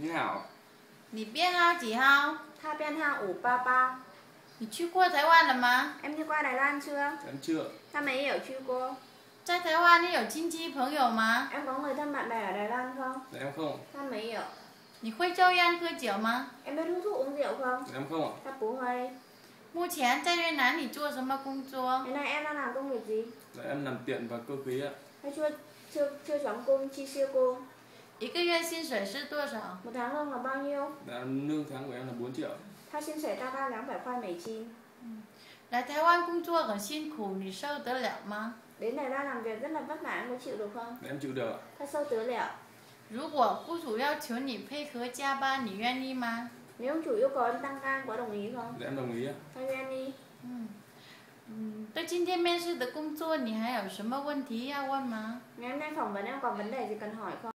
你好，你编号几号？ Tha Ben Ha ủ ba ba 你去过台湾了吗？ Em đi qua Đài Loan chưa? em chưa. Ta mấy ở chưa cô? 在台湾你有亲戚朋友吗？ Em có người thân bạn bè ở Đài Loan không? Dạ em không, Ta mấy ở 你会抽烟喝酒吗？ Em biết hút thuốc uống rượu không? Dạ em không ạ. Ta bố hơi 目前在越南你做什么工作？ Hiện nay em đang làm công việc gì? Dạ em làm tiện và cơ khí ạ. Hay chưa chưa chưa chóng cung chi siêu cô? 一个月薪水是多少？ Một tháng lương là bao nhiêu? Dạ lương tháng của em là 4 triệu. Tha xin sẻ ta ba láng phải khoai mẩy chín 来台湾工作很辛苦，你受得了吗？ Đến Đài Loan làm việc rất là vất vả em có chịu được không? Dạ em chịu được ạ. Ta sâu tứ lẹo 如果雇主要求你配合加班，你愿意吗？ Nếu ông chủ yêu cầu em tăng ca có đồng ý không? Dạ em đồng ý ạ. Ta愿意 嗯嗯，对今天面试的工作，你还有什么问题要问吗？Ngày hôm nay phỏng vấn em còn vấn đề gì cần hỏi không?